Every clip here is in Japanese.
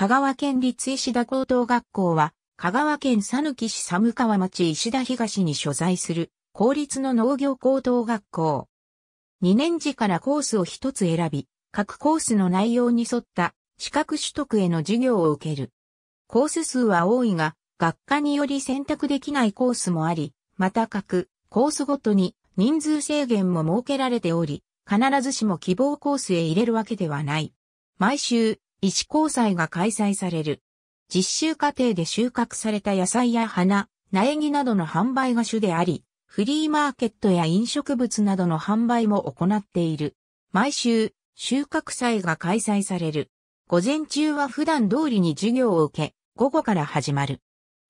香川県立石田高等学校は、香川県佐抜市寒川町石田東に所在する公立の農業高等学校。2年時からコースを一つ選び、各コースの内容に沿った資格取得への授業を受ける。コース数は多いが、学科により選択できないコースもあり、また各コースごとに人数制限も設けられており、必ずしも希望コースへ入れるわけではない。毎週、石交祭が開催される。実習過程で収穫された野菜や花、苗木などの販売が主であり、フリーマーケットや飲食物などの販売も行っている。毎週、収穫祭が開催される。午前中は普段通りに授業を受け、午後から始まる。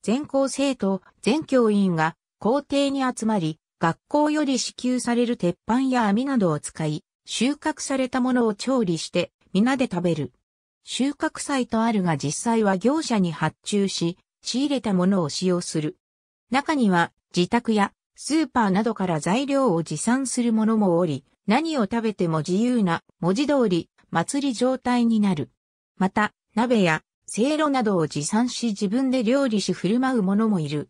全校生徒、全教員が校庭に集まり、学校より支給される鉄板や網などを使い、収穫されたものを調理して皆で食べる。収穫祭とあるが実際は業者に発注し、仕入れたものを使用する。中には自宅やスーパーなどから材料を持参するものもおり、何を食べても自由な文字通り祭り状態になる。また、鍋やせいろなどを持参し自分で料理し振る舞う者もいる。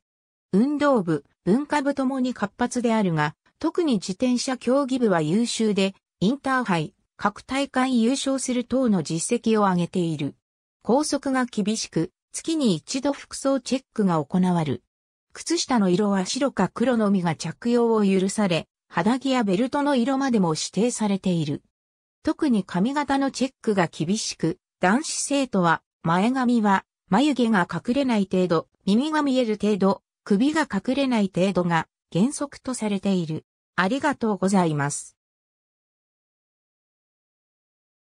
運動部、文化部ともに活発であるが、特に自転車競技部は優秀で、インターハイ、各大会優勝する等の実績を上げている。校則が厳しく、月に一度服装チェックが行わる。靴下の色は白か黒のみが着用を許され、肌着やベルトの色までも指定されている。特に髪型のチェックが厳しく、男子生徒は前髪は眉毛が隠れない程度、耳が見える程度、首が隠れない程度が原則とされている。ありがとうございます。